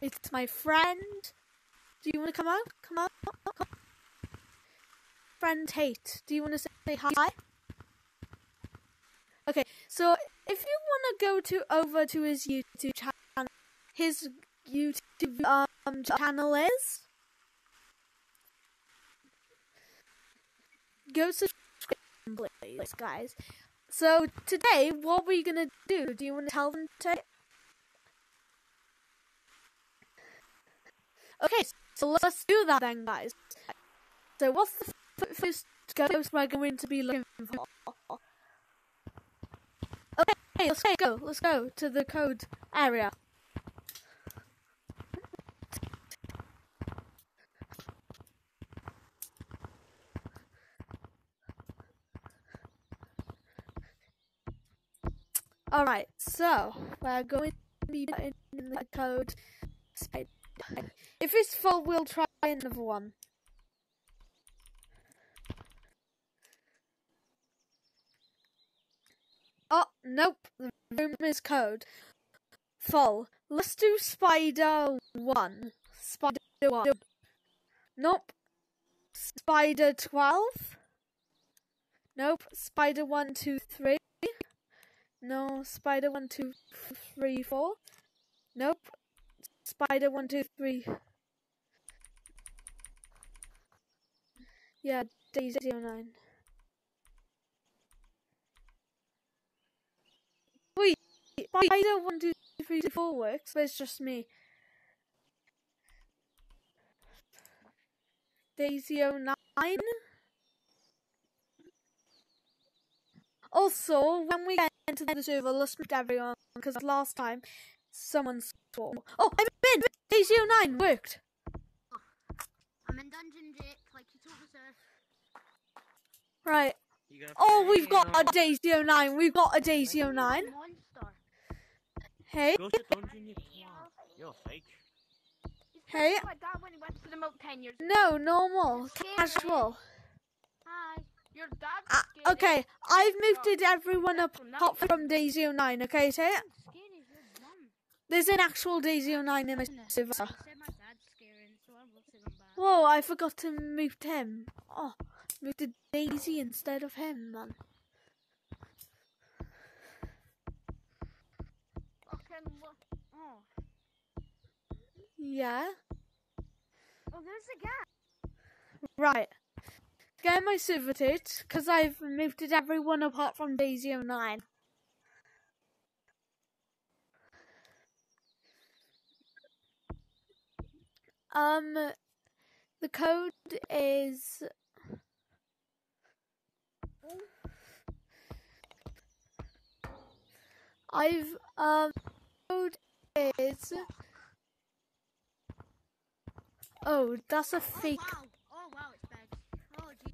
It's my friend. Do you want to come out? Come out. Come. Friend Tate. Do you want to say hi? Okay, so if you want to go to over to his YouTube channel, his YouTube um channel is go subscribe, please, guys. So today, what we're gonna do? Do you want to tell them to? Okay, so let's do that then, guys. So what's the first ghost we're going to be looking for? Okay, let's go. Let's go to the code area. Alright, so we're going to be in the code. If it's full, we'll try another one. Oh, nope. The room is code. Full. Let's do spider one. Spider one. Nope. Spider twelve. Nope. Spider one, two, three. No. Spider one, two, three, four. Nope. Spider one, two, three. Yeah, Daisy 09. Wait, Spider one, two, three, four works, but it's just me. Daisy 09. Also, when we get into the server, let's meet everyone, because last time someone saw. Oh, I'm in! Daisy 09 worked! I'm in Dungeon Jake, like you told us. Right. Oh, we've got or- a Daisy 09. We've got a Daisy 09. Hey, Go to dungeon, you cunt. You're fake. Hey. like that when he went to the milk 10 years no, normal, casual. Hi. Your dad's Uh, okay, I've moved Oh, everyone up from that top from Daisy 09, okay, say it? Dad's scary as your mum. There's an actual Daisy 09 in my server. Said my dad's scary, so I will him back. Whoa, I forgot to move him. Oh, moved to Daisy instead of him, man. Oh. Yeah? Oh, there's a gap. Right. Get my server because I've moved everyone apart from Daisy 09. Um, the code is. I've um code is. Oh, that's a fake. Oh, wow. Oh, wow, it's bad. Oh.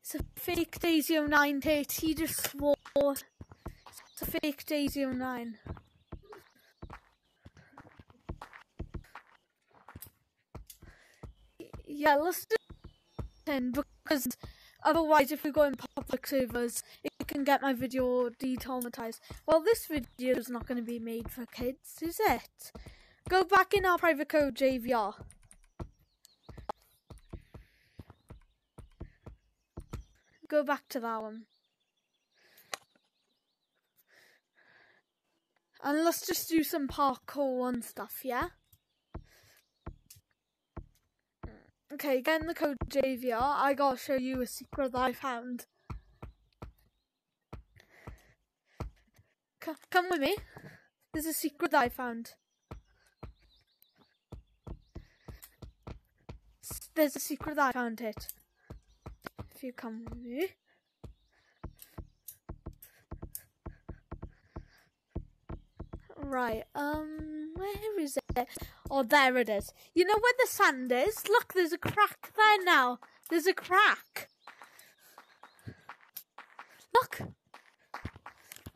It's a fake Daisy 09 Tate. He just swore. It's a fake Daisy 09. Yeah, let's do it because otherwise, if we go in public servers, it can get my video demonetized. Well, this video is not going to be made for kids, is it? Go back in our private code JVR. Go back to that one. And let's just do some parkour and stuff, yeah? Okay, again the code JVR. I gotta show you a secret I found. C- come with me. There's a secret I found. S- There's a secret I found it. If you come with me. Right, um, where is it? Oh, there it is. You know where the sand is? Look, there's a crack there now. There's a crack. Look.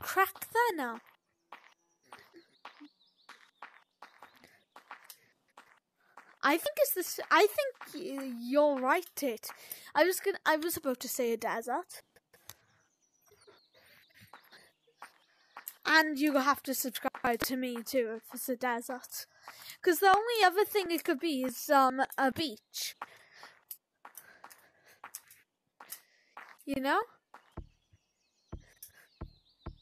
Crack there now. I think it's this. I think you're right. It. I was gonna. I was about to say a desert. And you have to subscribe to me too if it's a desert. Because the only other thing it could be is um a beach. You know?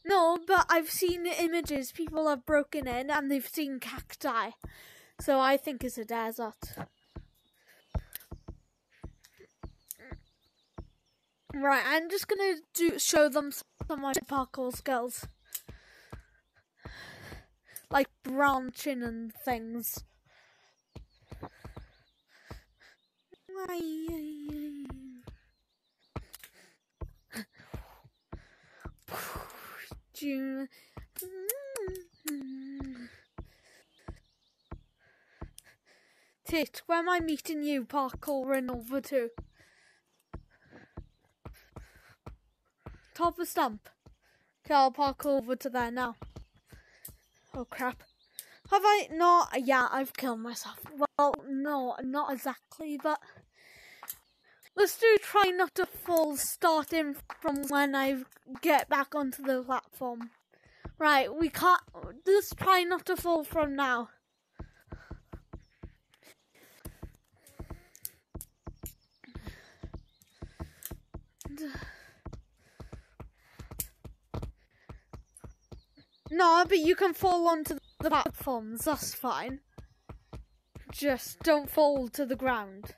No, but I've seen images. People have broken in and they've seen cacti. So I think it's a desert. Right, I'm just gonna do show them some of my parkour skills. Like branching and things. Tit, where am I meeting you parkouring over to? Top of stump. Okay, I'll park over to there now. Oh crap. Have I not? Yeah, I've killed myself. Well, no, not exactly, but let's do try not to fall starting from when I get back onto the platform. Right, we can't. Let's try not to fall from now. No, but you can fall onto the platforms, that's fine. Just don't fall to the ground.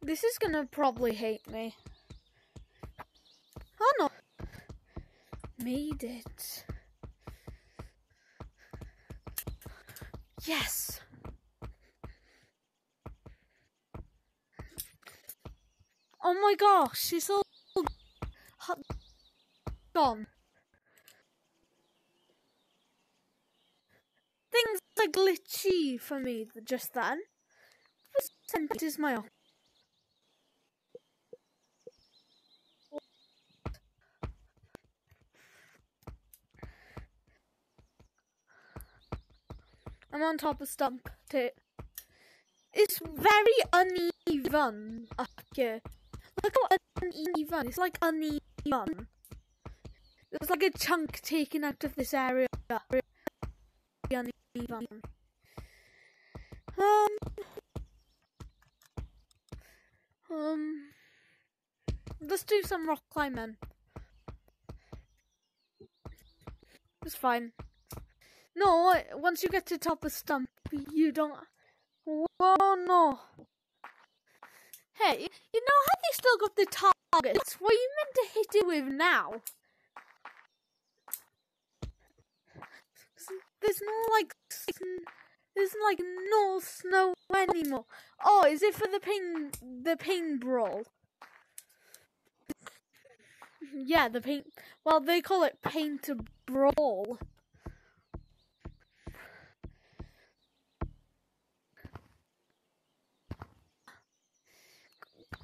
This is gonna probably hate me. Oh no. Made it. Yes. Oh my gosh, it's all gone. Things are glitchy for me just then. Percent is my? I'm on top of stump too. It's very uneven up here. Look how uneven. It's like uneven. There's like a chunk taken out of this area. Uneven. Um. Um. Let's do some rock climbing. It's fine. No, once you get to top of stump, you don't. Oh no! Hey, you know how they still got the targets? What are you meant to hit it with now? There's no like, there's like no snow anymore. Oh, is it for the pain, the pain brawl? Yeah, the paint. Well, they call it paint brawl.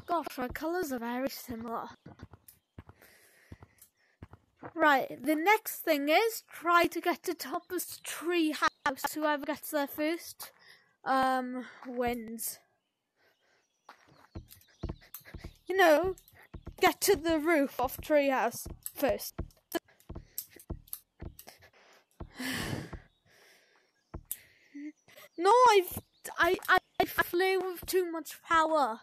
Gosh, our colours are very similar. Right, the next thing is try to get to top of tree house. Whoever gets there first, um, wins. You know, get to the roof of tree house first. No, I've I I, I flew with too much power.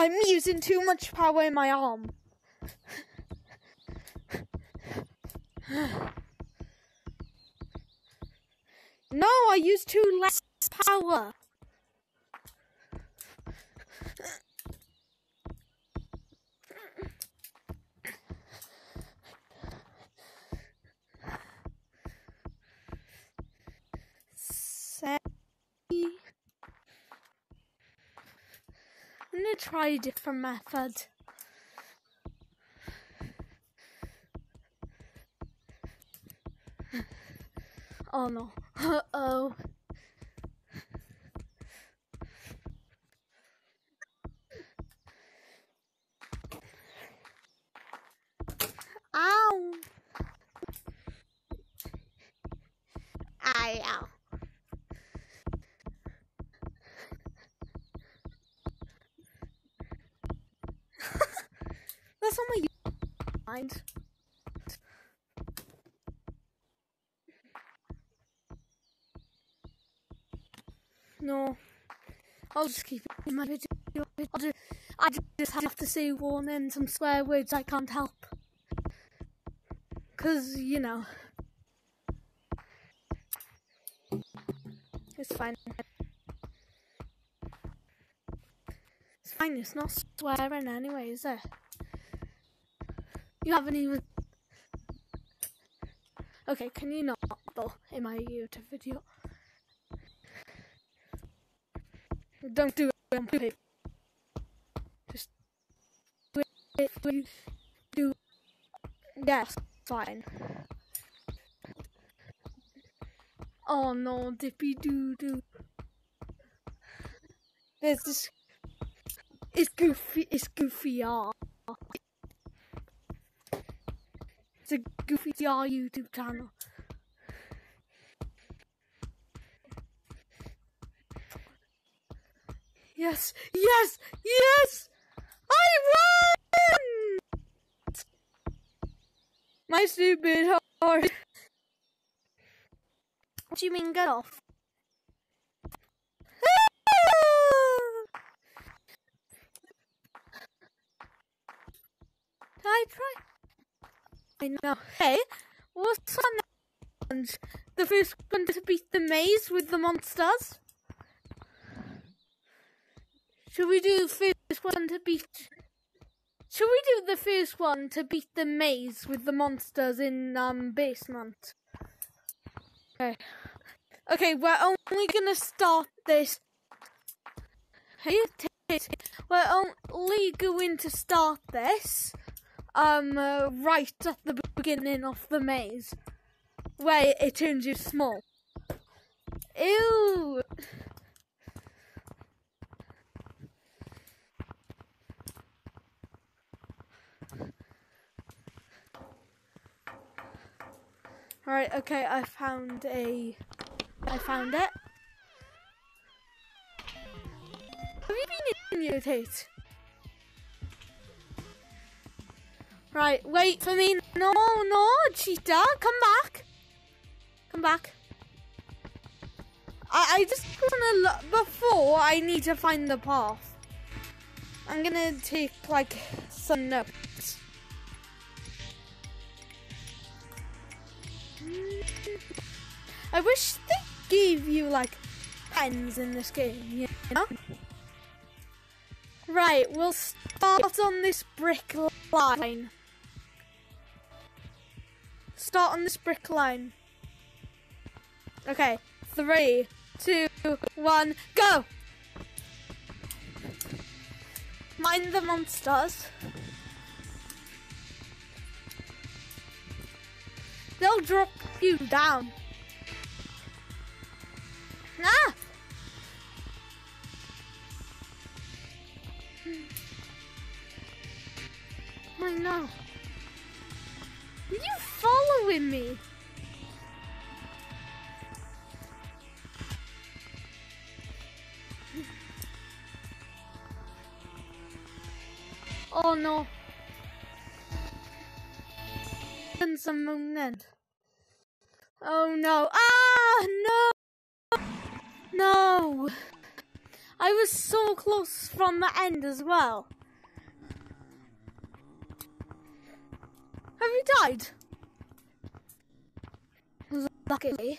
I'm using too much power in my arm. No, I used too less power. I'm gonna try a different method. Oh no. Uh oh. Mind. No, I'll just keep it in my video. I'll just, I just have to say warning some swear words I can't help. Cause you know, it's fine. It's fine. It's not swearing anyway, is it? You haven't even. Okay, can you not though in my YouTube video? Don't do it on paper. Just do it. Do, do yes, fine. Oh no, Dippy doo doo. There's this. It's goofy. It's goofy R. A goofy R YouTube channel. Yes, yes, yes! I won! My stupid heart. What do you mean get off? I try? I know. Hey, what's on the first one to beat the maze with the monsters? Should we do the first one to beat? Should we do the first one to beat the maze with the monsters in um basement? Okay. Okay, we're only gonna start this. Hey, we're only going to start this um uh, right at the beginning of the maze, where it turns you small. Ew. Alright, okay, I found a. I found it. Have you been in your Tate? Right, wait for me. No, no, cheetah, come back. Come back. I, I just wanna look before I need to find the path. I'm gonna take like some notes. I wish they gave you like pens in this game, you know? Right, we'll start on this brick line. Start on this brick line. Okay, three, two, one, go! Mind the monsters. They'll drop you down. Ah! I know. You following me? Oh no. And some moment. Oh no. Ah, no. No. I was so close from the end as well. Have you died? Luckily.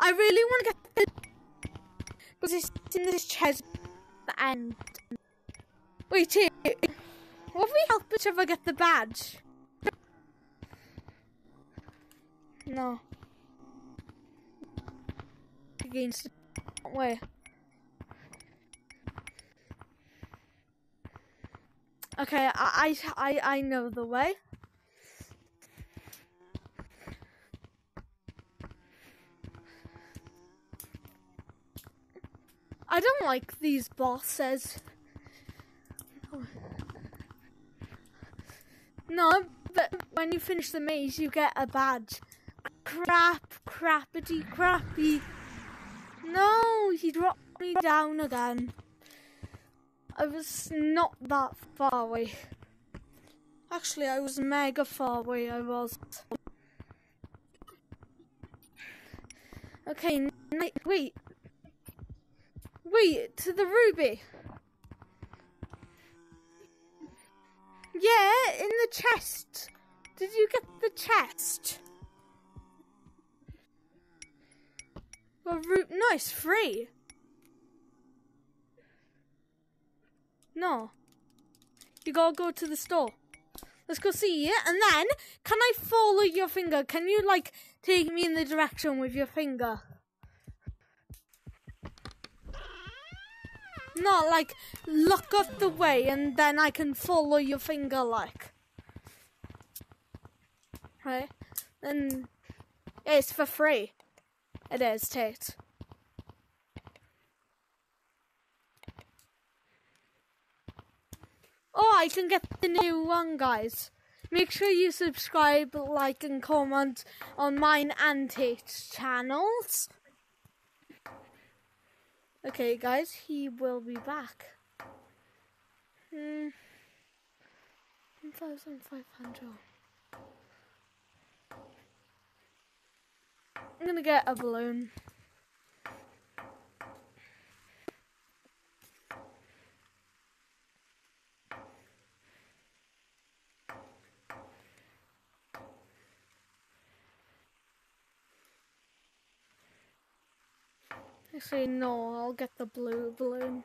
I really want to get the because it's in this chest and wait here. What if we help each other get the badge? No. Against where? Okay, I, I, I know the way. I don't like these bosses. No, but when you finish the maze, you get a badge. Crap, crappity, crappy. No, he dropped me down again. I was not that far away. Actually, I was mega far away. I was. Okay, wait. Wait, to the ruby. Yeah, in the chest. Did you get the chest? Well, nice, free. No. You gotta go to the store. Let's go see it. And then, can I follow your finger? Can you, like, take me in the direction with your finger? Not like, look up the way and then I can follow your finger, like. Right? And it's for free. It is, Tate. Oh, I can get the new one, guys. Make sure you subscribe, like, and comment on mine and Tate's channels. Okay, guys, he will be back. Hmm. 1,500. I'm gonna get a balloon. Actually, no, I'll get the blue balloon.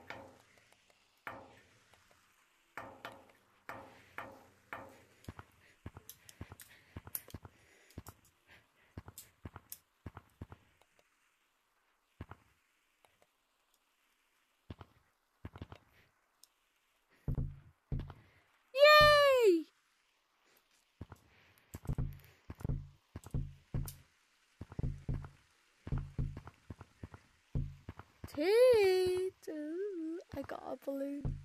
Tate! Ooh, I got a balloon.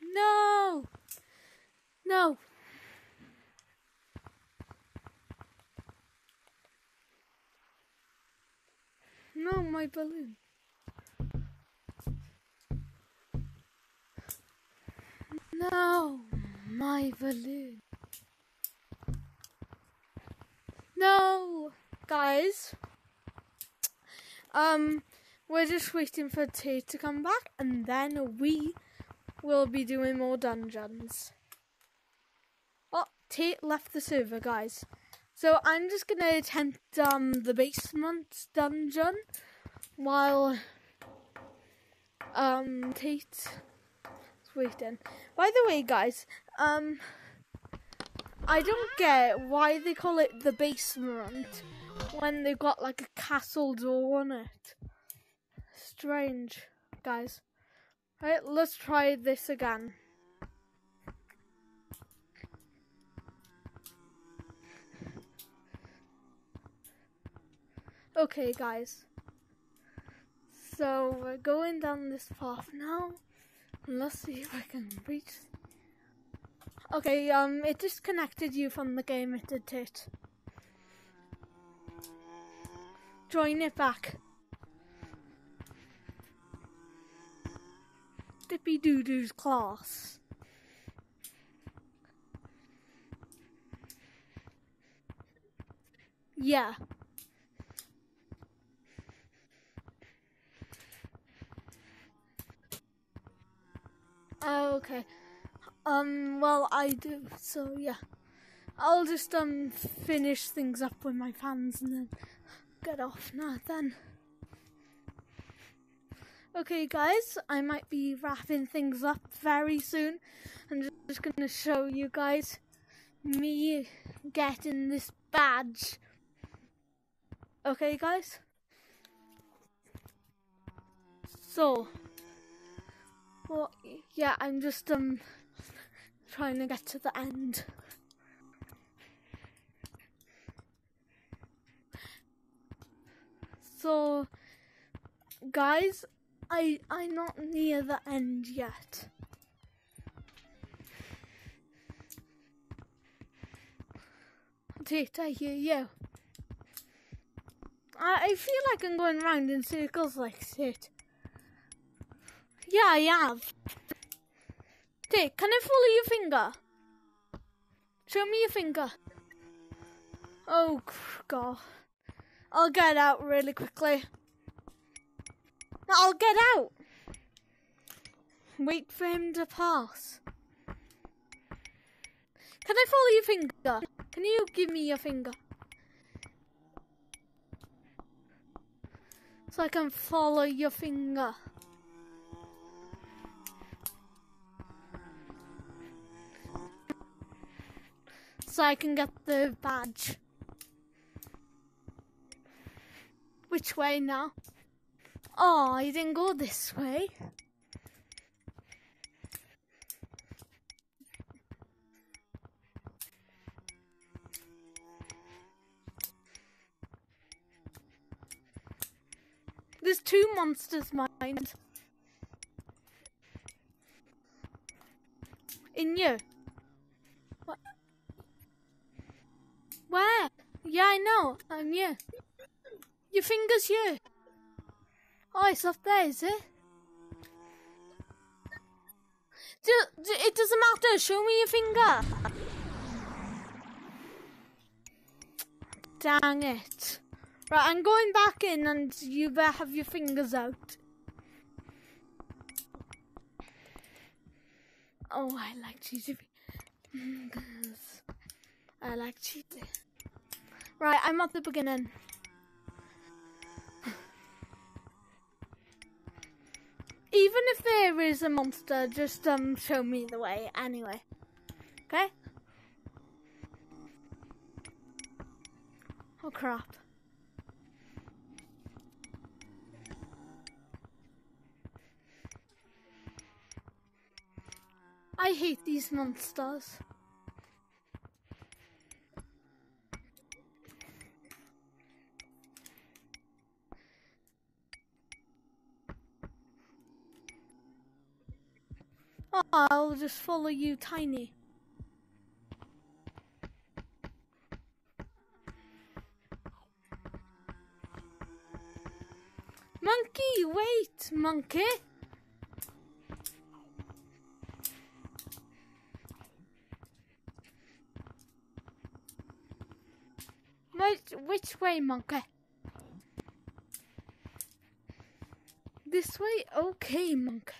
No! No! No, my balloon. No, my balloon. No, guys. Um, we're just waiting for Tate to come back, and then we will be doing more dungeons. Oh, Tate left the server, guys. So I'm just gonna attempt um the basement dungeon while um Tate is waiting. By the way, guys, um, I don't get why they call it the basement when they've got like a castle door on it. Strange, guys. Right, let's try this again. Okay, guys. So we're going down this path now. And Let's see if I can reach. Okay, um, it disconnected you from the game. It did it. Join it back. Dippy Doo Doo's class. Yeah. Oh, okay. Um, well, I do, so yeah. I'll just, um, finish things up with my fans and then get off now then. Okay, guys, I might be wrapping things up very soon. I'm just gonna show you guys me getting this badge. Okay, guys? So, well, yeah, I'm just um trying to get to the end. So, guys, I I'm not near the end yet. Tate, I hear you. I, I feel like I'm going round in circles like shit. Yeah, I have. Okay, can I follow your finger? Show me your finger. Oh, God. I'll get out really quickly. I'll get out. Wait for him to pass. Can I follow your finger? Can you give me your finger? So I can follow your finger. So I can get the badge. Which way now? Oh, I didn't go this way. There's two monsters mines. In you. What? Where? Yeah, I know. I'm here. Your finger's here. Oh, it's up there, is it? Eh? Do, do, it doesn't matter. Show me your finger. Dang it. Right, I'm going back in and you better have your fingers out. Oh, I like cheesy fingers. I like cheesy. Right, I'm at the beginning. Even if there is a monster, just um show me the way anyway. Okay? Oh crap. I hate these monsters. I'll just follow you, Tiny. Monkey, wait, monkey. Which, which way, monkey? This way? Okay, monkey.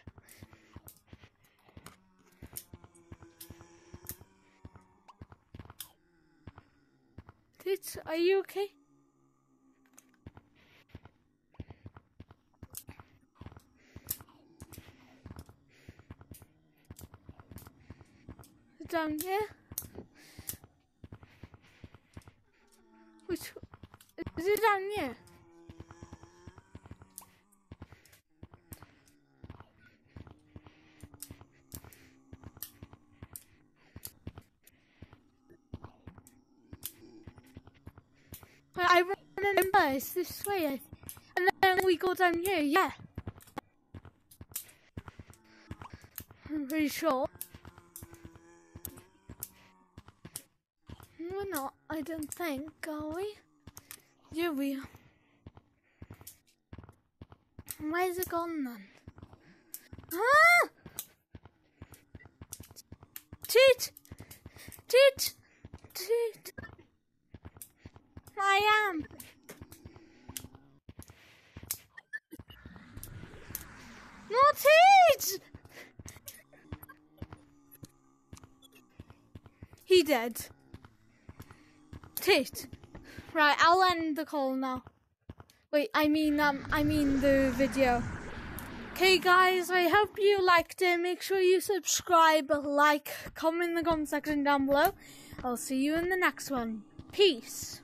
Are you okay? Down here? Which is it down here? I remember it's this way, and then we go down here. Yeah, I'm pretty sure. We're not. I don't think, are we? Yeah, we are. Where's it gone then? Ah! Toot! Toot! Toot! I am. It! He dead. Tit. Right, I'll end the call now. Wait, I mean, um, I mean the video. Okay, guys, I hope you liked it. Make sure you subscribe, like, comment in the comment section down below. I'll see you in the next one. Peace.